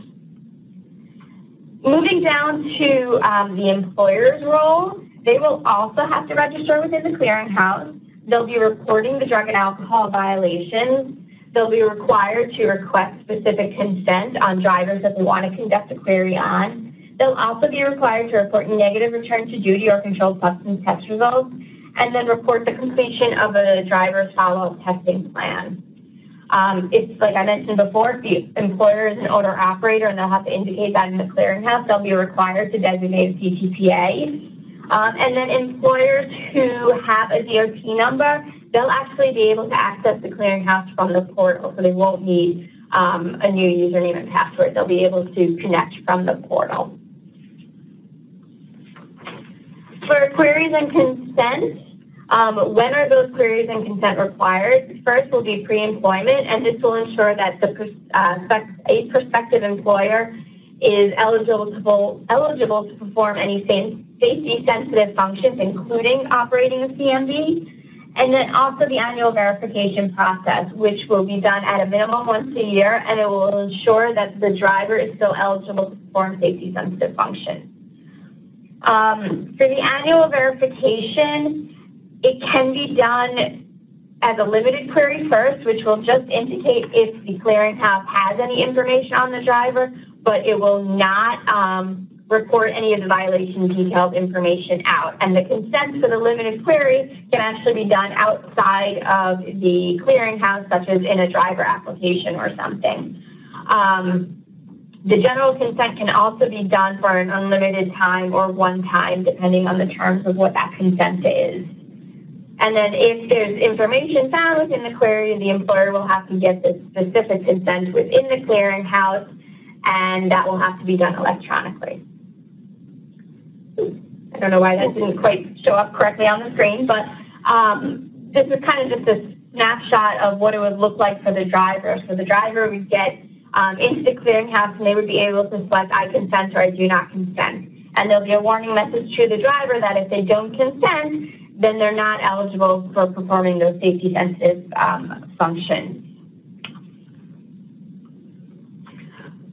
Moving down to um, the employer's role, they will also have to register within the clearinghouse. They'll be reporting the drug and alcohol violations. They'll be required to request specific consent on drivers that they want to conduct a query on. They'll also be required to report negative return to duty or controlled substance test results, and then report the completion of a driver's follow-up testing plan. Um, it's like I mentioned before, if the employer is an owner operator and they'll have to indicate that in the clearinghouse, they'll be required to designate a CTPA. Um, and then employers who have a DOT number, they'll actually be able to access the clearinghouse from the portal, so they won't need um, a new username and password. They'll be able to connect from the portal. For queries and consent, um, when are those queries and consent required? First will be pre-employment, and this will ensure that the uh, a prospective employer is eligible to, eligible to perform any safety-sensitive functions, including operating a CMV, and then also the annual verification process, which will be done at a minimum once a year, and it will ensure that the driver is still eligible to perform safety-sensitive functions. Um, for the annual verification, it can be done as a limited query first, which will just indicate if the clearinghouse has any information on the driver, but it will not um, report any of the violation detailed information out. And the consent for the limited query can actually be done outside of the clearinghouse, such as in a driver application or something. Um, the general consent can also be done for an unlimited time or one time, depending on the terms of what that consent is. And then if there's information found within the query, the employer will have to get the specific consent within the clearinghouse, and that will have to be done electronically. I don't know why that didn't quite show up correctly on the screen, but um, this is kind of just a snapshot of what it would look like for the driver. So the driver would get um, into the clearinghouse and they would be able to select I consent or I do not consent. and there'll be a warning message to the driver that if they don't consent, then they're not eligible for performing those safety sensitive um, functions.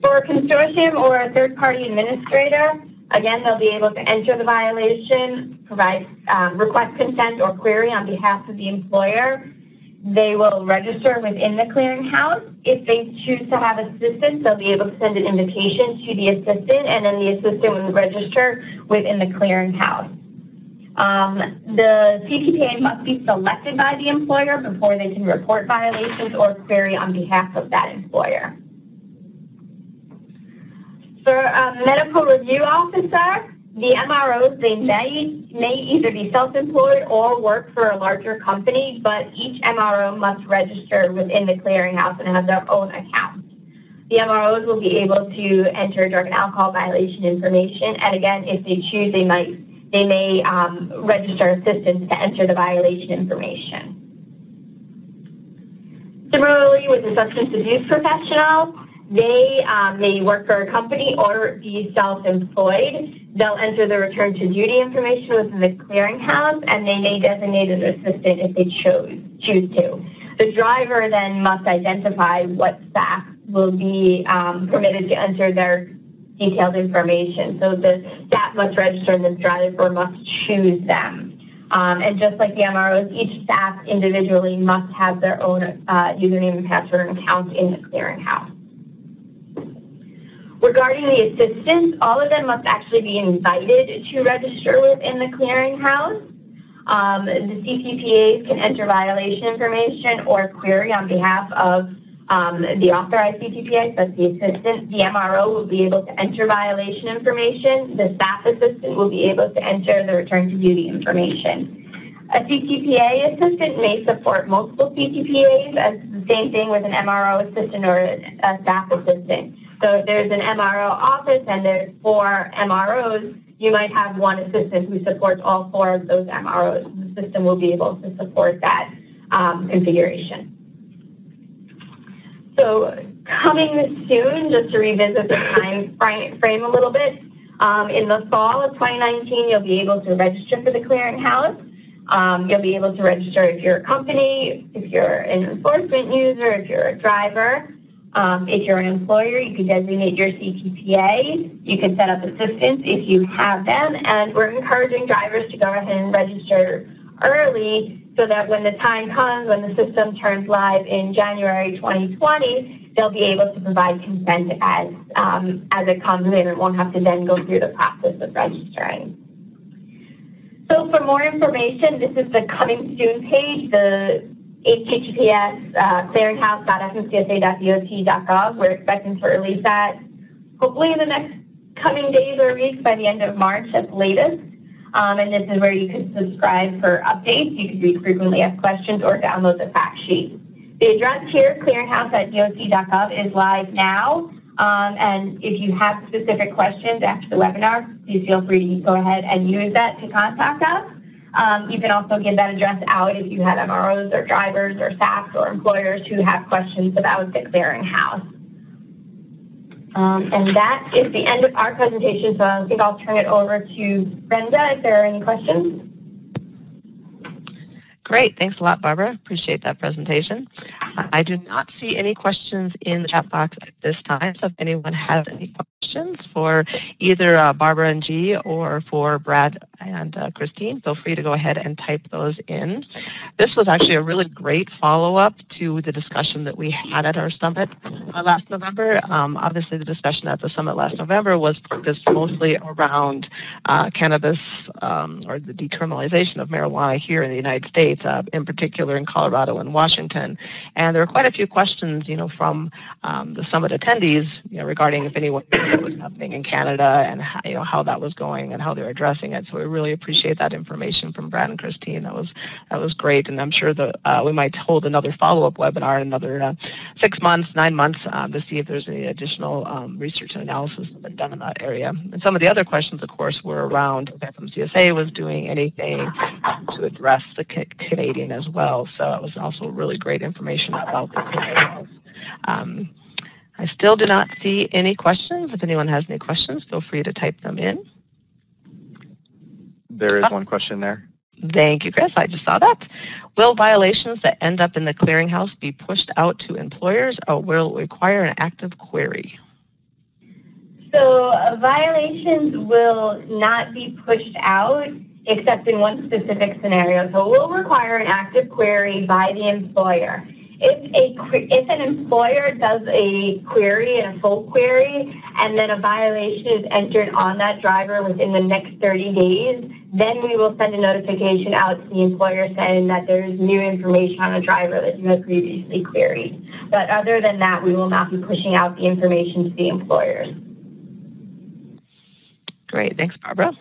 For a consortium or a third-party administrator, again, they'll be able to enter the violation, provide, um, request consent or query on behalf of the employer. They will register within the clearinghouse. If they choose to have assistance, they'll be able to send an invitation to the assistant, and then the assistant will register within the clearinghouse. Um, the CTPA must be selected by the employer before they can report violations or query on behalf of that employer. For a medical review officer, the MROs, they may, may either be self-employed or work for a larger company, but each MRO must register within the clearinghouse and have their own account. The MROs will be able to enter drug and alcohol violation information, and again, if they choose, they might they may um, register assistance to enter the violation information. Similarly, with the substance abuse professional, they um, may work for a company or be self-employed. They'll enter the return to duty information within the clearinghouse, and they may designate an assistant if they choose, choose to. The driver then must identify what staff will be um, permitted to enter their detailed information. So the staff must register and the driver must choose them. Um, and just like the MROs, each staff individually must have their own uh, username and password and account in the clearinghouse. Regarding the assistants, all of them must actually be invited to register within the clearinghouse. Um, the CTPAs can enter violation information or query on behalf of um, the authorized CTPA, so the assistant, the MRO will be able to enter violation information. The staff assistant will be able to enter the return to duty information. A CTPA assistant may support multiple CTPAs as the same thing with an MRO assistant or a staff assistant. So if there's an MRO office and there's four MROs, you might have one assistant who supports all four of those MROs. The system will be able to support that um, configuration. So coming soon, just to revisit the time frame a little bit, um, in the fall of 2019, you'll be able to register for the clearinghouse. Um, you'll be able to register if you're a company, if you're an enforcement user, if you're a driver. Um, if you're an employer, you can designate your CTPA. You can set up assistants if you have them. And we're encouraging drivers to go ahead and register early so that when the time comes, when the system turns live in January 2020, they'll be able to provide consent as, um, as it comes in and won't have to then go through the process of registering. So for more information, this is the coming soon page, the https uh, clearinghouse.fmcsa.dot.gov. We're expecting to release that hopefully in the next coming days or weeks by the end of March at the latest. Um, and this is where you can subscribe for updates. You can read frequently asked questions or download the fact sheet. The address here, clearinghouse at dot.gov, is live now. Um, and if you have specific questions after the webinar, please feel free to go ahead and use that to contact us. Um, you can also give that address out if you have MROs or drivers or staff or employers who have questions about the clearinghouse. Um, and that is the end of our presentation, so I think I'll turn it over to Brenda if there are any questions. Great. Thanks a lot, Barbara. Appreciate that presentation. I do not see any questions in the chat box at this time, so if anyone has any questions for either uh, Barbara and G or for Brad and uh, Christine, feel free to go ahead and type those in. This was actually a really great follow-up to the discussion that we had at our summit uh, last November. Um, obviously, the discussion at the summit last November was focused mostly around uh, cannabis um, or the decriminalization of marijuana here in the United States, uh, in particular in Colorado and Washington. And there were quite a few questions, you know, from um, the summit attendees, you know, regarding if anyone was happening in Canada and how, you know how that was going and how they were addressing it. So we really appreciate that information from Brad and Christine. That was that was great, and I'm sure that uh, we might hold another follow-up webinar in another uh, six months, nine months um, to see if there's any additional um, research and analysis that's been done in that area. And some of the other questions, of course, were around if FMCSA was doing anything um, to address the Canadian as well. So it was also really great information about the Canadian. Um, I still do not see any questions. If anyone has any questions, feel free to type them in. there is one question there. Thank you, Chris. I just saw that. Will violations that end up in the clearinghouse be pushed out to employers or will it require an active query? So uh, violations will not be pushed out except in one specific scenario. So it will require an active query by the employer. If, a, if an employer does a query, and a full query, and then a violation is entered on that driver within the next 30 days, then we will send a notification out to the employer saying that there's new information on a driver that you had previously queried. But other than that, we will not be pushing out the information to the employers. Great. Thanks, Barbara.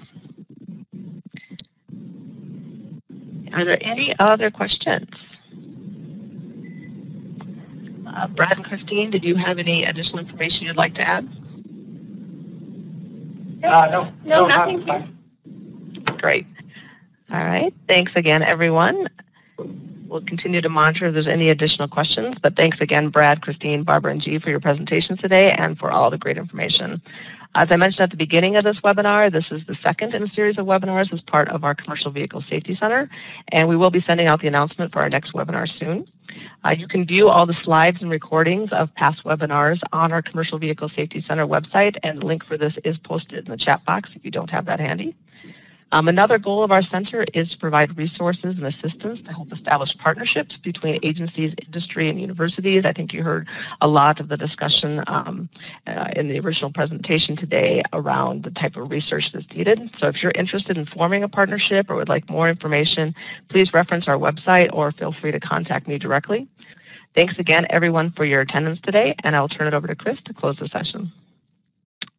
Are there any other questions? Uh, Brad and Christine, did you have any additional information you'd like to add? Uh, no, No, no, nothing not- Great. All right. Thanks again, everyone. We'll continue to monitor if there's any additional questions, but thanks again, Brad, Christine, Barbara, and G for your presentations today and for all the great information. As I mentioned at the beginning of this webinar, this is the second in a series of webinars as part of our Commercial Vehicle Safety Center, and we will be sending out the announcement for our next webinar soon. Uh, you can view all the slides and recordings of past webinars on our Commercial Vehicle Safety Center website, and the link for this is posted in the chat box if you don't have that handy. Um, another goal of our center is to provide resources and assistance to help establish partnerships between agencies, industry, and universities. I think you heard a lot of the discussion um, uh, in the original presentation today around the type of research that's needed. So if you're interested in forming a partnership or would like more information, please reference our website or feel free to contact me directly. Thanks again, everyone, for your attendance today, and I'll turn it over to Chris to close the session.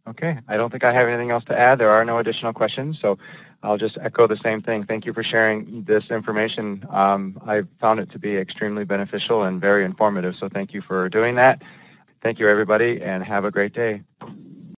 Okay, I don't think I have anything else to add. There are no additional questions, so I'll just echo the same thing. Thank you for sharing this information. Um, I found it to be extremely beneficial and very informative, so thank you for doing that. Thank you, everybody, and have a great day.